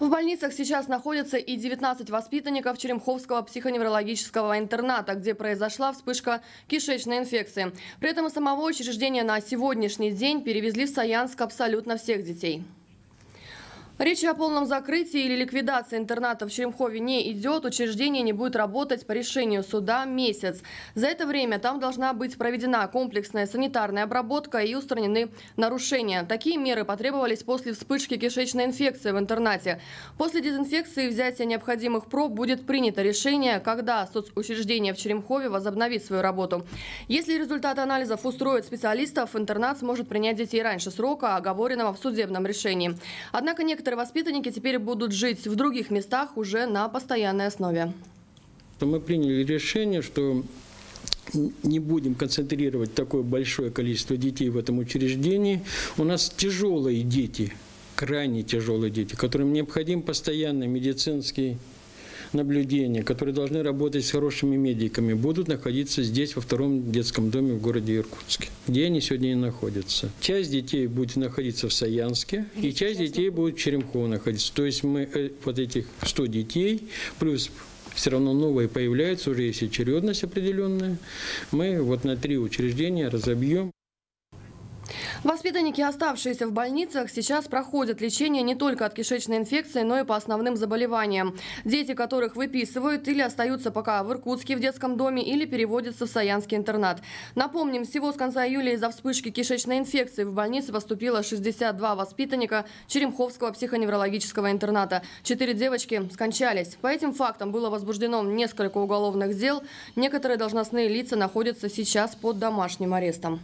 В больницах сейчас находятся и 19 воспитанников Черемховского психоневрологического интерната, где произошла вспышка кишечной инфекции. При этом из самого учреждения на сегодняшний день перевезли в Саянск абсолютно всех детей. Речи о полном закрытии или ликвидации интерната в Черемхове не идет. Учреждение не будет работать по решению суда месяц. За это время там должна быть проведена комплексная санитарная обработка и устранены нарушения. Такие меры потребовались после вспышки кишечной инфекции в интернате. После дезинфекции и взятия необходимых проб будет принято решение, когда соцучреждение в Черемхове возобновит свою работу. Если результаты анализов устроят специалистов, интернат сможет принять детей раньше срока, оговоренного в судебном решении. Однако некоторые Некоторые воспитанники теперь будут жить в других местах уже на постоянной основе. Мы приняли решение, что не будем концентрировать такое большое количество детей в этом учреждении. У нас тяжелые дети, крайне тяжелые дети, которым необходим постоянный медицинский наблюдения, которые должны работать с хорошими медиками, будут находиться здесь, во втором детском доме в городе Иркутске, где они сегодня и находятся. Часть детей будет находиться в Саянске, и часть детей будет в Черемхово находиться. То есть мы э, вот этих 100 детей, плюс все равно новые появляются, уже есть очередность определенная, мы вот на три учреждения разобьем. Воспитанники, оставшиеся в больницах, сейчас проходят лечение не только от кишечной инфекции, но и по основным заболеваниям. Дети, которых выписывают или остаются пока в Иркутске в детском доме, или переводятся в Саянский интернат. Напомним, всего с конца июля из-за вспышки кишечной инфекции в больнице поступило 62 воспитанника Черемховского психоневрологического интерната. Четыре девочки скончались. По этим фактам было возбуждено несколько уголовных дел. Некоторые должностные лица находятся сейчас под домашним арестом.